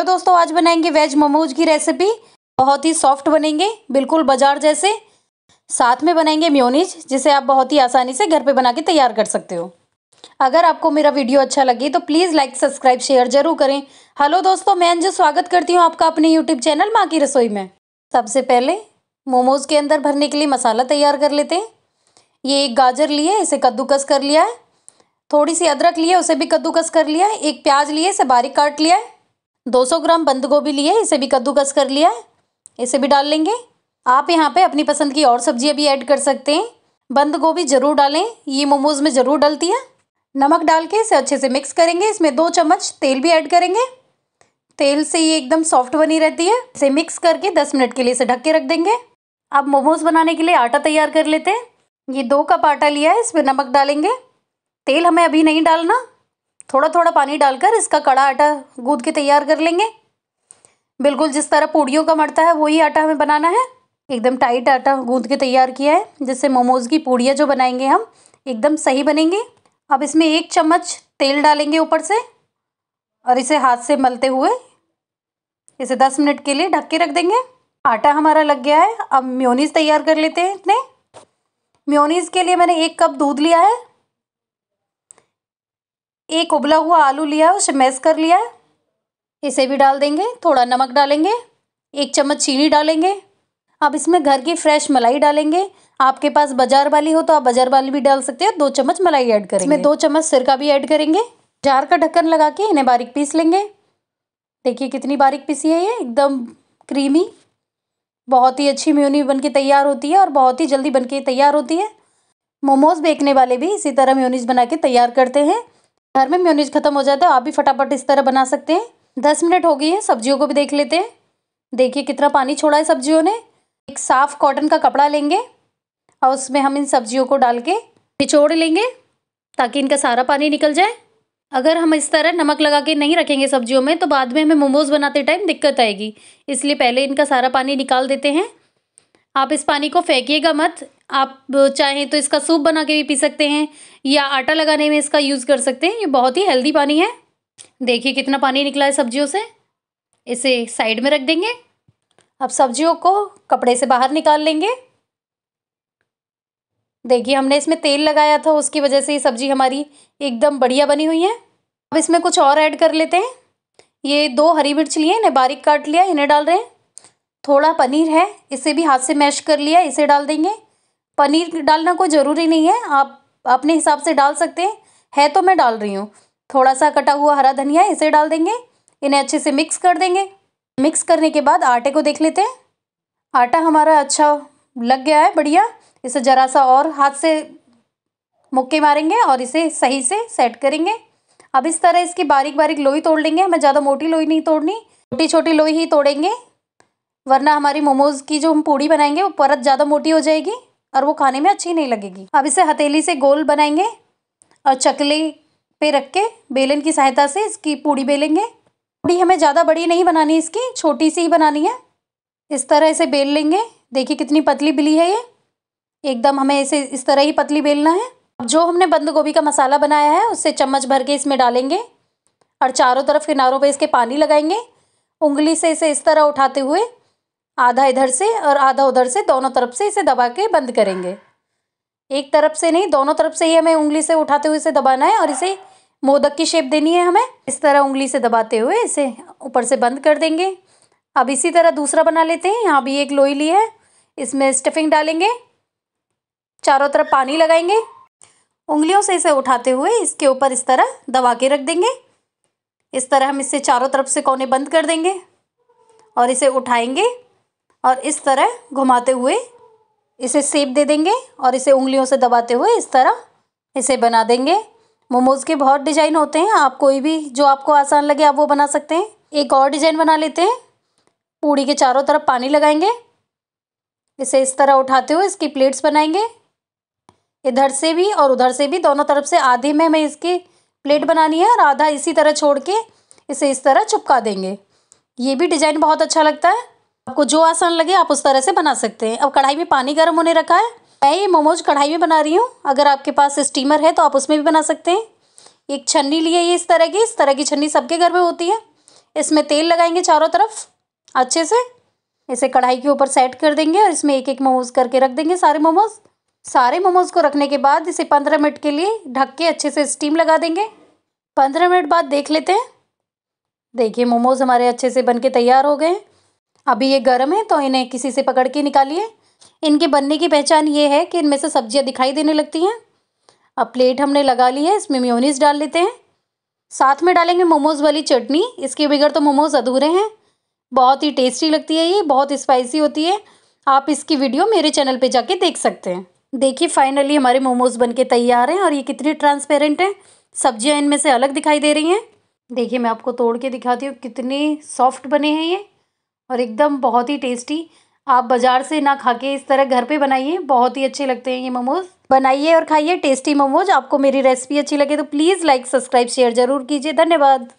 Hello दोस्तों, आज बनाएँगे वेज मोमोज की रेसिपी बहुत ही सॉफ्ट बनेंगे, बिल्कुल बाज़ार जैसे। साथ में बनाएँगे म्योनीज जिसे आप बहुत ही आसानी से घर पे बना के तैयार कर सकते हो। अगर आपको मेरा वीडियो अच्छा लगे तो प्लीज़ लाइक सब्सक्राइब शेयर ज़रूर करें। हेलो दोस्तों, मैं अंजू स्वागत करती हूँ आपका अपने यूट्यूब चैनल माँ की रसोई में। सबसे पहले मोमोज़ के अंदर भरने के लिए मसाला तैयार कर लेते हैं। ये एक गाजर लिए, इसे कद्दूकस कर लिया है। थोड़ी सी अदरक लिए, उसे भी कद्दूकस कर लिया है। एक प्याज लिए, इसे बारीक काट लिया है। 200 ग्राम बंद गोभी लिए, इसे भी कद्दूकस कर लिया है। इसे भी डाल लेंगे। आप यहाँ पे अपनी पसंद की और सब्ज़ियाँ भी ऐड कर सकते हैं। बंद गोभी ज़रूर डालें, ये मोमोज़ में ज़रूर डलती है। नमक डाल के इसे अच्छे से मिक्स करेंगे। इसमें दो चम्मच तेल भी ऐड करेंगे। तेल से ये एकदम सॉफ्ट बनी रहती है। इसे मिक्स करके दस मिनट के लिए इसे ढक के रख देंगे। अब मोमोज़ बनाने के लिए आटा तैयार कर लेते हैं। ये दो कप आटा लिया है, इसमें नमक डालेंगे। तेल हमें अभी नहीं डालना। थोड़ा थोड़ा पानी डालकर इसका कड़ा आटा गूँद के तैयार कर लेंगे। बिल्कुल जिस तरह पूड़ियों का मरता है, वही आटा हमें बनाना है। एकदम टाइट आटा गूँद के तैयार किया है, जिससे मोमोज़ की पूड़ियाँ जो बनाएँगे हम, एकदम सही बनेंगे। अब इसमें एक चम्मच तेल डालेंगे ऊपर से, और इसे हाथ से मलते हुए, इसे दस मिनट के लिए ढक के रख देंगे। आटा हमारा लग गया है, अब म्योनीस तैयार कर लेते हैं इतने म्योनीस के लिए मैंने एक कप दूध लिया है एक उबला हुआ आलू लिया है, उसे मैश कर लिया है। इसे भी डाल देंगे, थोड़ा नमक डालेंगे, एक चम्मच चीनी डालेंगे। अब इसमें घर की फ्रेश मलाई डालेंगे। आपके पास बाज़ार वाली हो तो आप बाज़ार वाली भी डाल सकते हो, दो चम्मच मलाई ऐड करेंगे। इसमें दो चम्मच सिरका भी ऐड करेंगे। जार का ढक्कन लगा के इन्हें बारीक पीस लेंगे। देखिए कितनी बारीक पीसी है ये, एकदम क्रीमी। बहुत ही अच्छी म्यूनी बन के तैयार होती है और बहुत ही जल्दी बन के तैयार होती है। मोमोज़ बेचने वाले भी इसी तरह म्योनीज बना के तैयार करते हैं। घर में म्योनीज खत्म हो जाता है, आप भी फटाफट इस तरह बना सकते हैं। दस मिनट हो गई है, सब्जियों को भी देख लेते हैं। देखिए कितना पानी छोड़ा है सब्जियों ने। एक साफ़ कॉटन का कपड़ा लेंगे और उसमें हम इन सब्जियों को डाल के निचोड़ लेंगे ताकि इनका सारा पानी निकल जाए। अगर हम इस तरह नमक लगा के नहीं रखेंगे सब्जियों में तो बाद में हमें मोमोज़ बनाते टाइम दिक्कत आएगी। इसलिए पहले इनका सारा पानी निकाल देते हैं। आप इस पानी को फेंकिएगा मत। आप चाहें तो इसका सूप बना के भी पी सकते हैं, या आटा लगाने में इसका यूज़ कर सकते हैं। ये बहुत ही हेल्दी पानी है। देखिए कितना पानी निकला है सब्जियों से। इसे साइड में रख देंगे। अब सब्जियों को कपड़े से बाहर निकाल लेंगे। देखिए हमने इसमें तेल लगाया था, उसकी वजह से ये सब्ज़ी हमारी एकदम बढ़िया बनी हुई है। अब इसमें कुछ और ऐड कर लेते हैं। ये दो हरी मिर्च लिए, इन्हें बारीक काट लिया, इन्हें डाल रहे हैं। थोड़ा पनीर है, इसे भी हाथ से मैश कर लिया, इसे डाल देंगे। पनीर डालना कोई ज़रूरी नहीं है। आप अपने हिसाब से डाल सकते हैं। है तो मैं डाल रही हूँ। थोड़ा सा कटा हुआ हरा धनिया इसे डाल देंगे। इन्हें अच्छे से मिक्स कर देंगे। मिक्स करने के बाद आटे को देख लेते हैं। आटा हमारा अच्छा लग गया है, बढ़िया। इसे ज़रा सा और हाथ से मुक्के मारेंगे और इसे सही से सेट करेंगे। अब इस तरह इसकी बारीक बारीक लोई तोड़ लेंगे। हमें ज़्यादा मोटी लोई नहीं तोड़नी। छोटी छोटी लोई ही तोड़ेंगे। वरना हमारी मोमोज़ की जो हम पूड़ी बनाएँगे, वो परत ज़्यादा मोटी हो जाएगी। और वो खाने में अच्छी नहीं लगेगी। अब इसे हथेली से गोल बनाएँगे और चकले पे रख के बेलन की सहायता से इसकी पूड़ी बेलेंगे। पूड़ी हमें ज़्यादा बड़ी नहीं बनानी इसकी, छोटी सी ही बनानी है। इस तरह इसे बेल लेंगे। देखिए कितनी पतली बिली है ये। एकदम हमें इसे इस तरह ही पतली बेलना है। अब जो हमने बंद गोभी का मसाला बनाया है उससे चम्मच भर के इसमें डालेंगे और चारों तरफ़ किनारों पे इसके पानी लगाएँगे। उंगली से इसे इस तरह उठाते हुए आधा इधर से और आधा उधर से दोनों तरफ़ से इसे दबा के बंद करेंगे। एक तरफ़ से नहीं, दोनों तरफ़ से ही हमें उंगली से उठाते हुए इसे दबाना है और इसे मोदक की शेप देनी है हमें। इस तरह उंगली से दबाते हुए इसे ऊपर से बंद कर देंगे। अब इसी तरह दूसरा बना लेते हैं। यहाँ भी एक लोई ली है। इसमें स्टफिंग डालेंगे। चारों तरफ़ पानी लगाएँगे। उंगलियों से इसे उठाते हुए इसके ऊपर इस तरह दबा के रख देंगे। इस तरह हम इसे चारों तरफ़ से कोने बंद कर देंगे और इसे उठाएँगे। और इस तरह घुमाते हुए इसे सेप दे देंगे और इसे उंगलियों से दबाते हुए इस तरह इसे बना देंगे। मोमोज़ के बहुत डिज़ाइन होते हैं। आप कोई भी जो आपको आसान लगे आप वो बना सकते हैं। एक और डिज़ाइन बना लेते हैं। पूड़ी के चारों तरफ़ पानी लगाएँगे। इसे इस तरह उठाते हुए इसकी प्लेट्स बनाएँगे। इधर से भी और उधर से भी दोनों तरफ़ से आधे में हमें इसकी प्लेट बनानी है और आधा इसी तरह छोड़ के इसे इस तरह चिपका देंगे। ये भी डिज़ाइन बहुत अच्छा लगता है। आपको जो आसान लगे, आप उस तरह से बना सकते हैं। अब कढ़ाई में पानी गर्म होने रखा है। मैं ये मोमोज कढ़ाई में बना रही हूँ। अगर आपके पास स्टीमर है तो आप उसमें भी बना सकते हैं। एक छन्नी लिए ये इस तरह की। इस तरह की छन्नी सबके घर में होती है। इसमें तेल लगाएँगे चारों तरफ़, अच्छे से। इसे कढ़ाई के ऊपर सेट कर देंगे और इसमें एक एक मोमोज़ करके रख देंगे सारे मोमोज़। सारे मोमोज़ को रखने के बाद इसे पंद्रह मिनट के लिए ढक के अच्छे से स्टीम लगा देंगे। पंद्रह मिनट बाद देख लेते हैं। देखिए, मोमोज़ हमारे अच्छे से बन के तैयार हो गए अभी ये गर्म है तो इन्हें किसी से पकड़ के निकालिए। इनके बनने की पहचान ये है कि इनमें से सब्ज़ियाँ दिखाई देने लगती हैं। अब प्लेट हमने लगा ली है, इसमें म्योनीस डाल लेते हैं। साथ में डालेंगे मोमोज़ वाली चटनी, इसके बगैर तो मोमोज़ अधूरे हैं। बहुत ही टेस्टी लगती है ये, बहुत स्पाइसी होती है। आप इसकी वीडियो मेरे चैनल पे जाके देख सकते हैं। देखिए, फाइनली हमारे मोमोज़ बन के तैयार हैं और ये कितनी ट्रांसपेरेंट हैं। सब्ज़ियाँ इनमें से अलग दिखाई दे रही हैं। देखिए, मैं आपको तोड़ के दिखाती हूँ, कितने सॉफ्ट बने हैं ये। और एकदम बहुत ही टेस्टी आप बाज़ार से ना खा के इस तरह घर पे बनाइए, बहुत ही अच्छे लगते हैं ये मोमोज़ बनाइए और खाइए टेस्टी मोमोज आपको मेरी रेसिपी अच्छी लगे तो प्लीज़ लाइक सब्सक्राइब शेयर ज़रूर कीजिए। धन्यवाद।